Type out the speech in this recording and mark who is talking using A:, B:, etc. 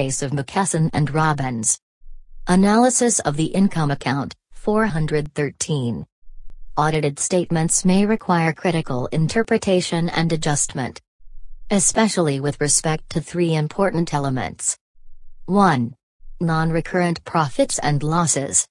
A: case of McKesson and Robbins. Analysis of the income account, 413. Audited statements may require critical interpretation and adjustment. Especially with respect to three important elements. 1. Non recurrent profits and losses.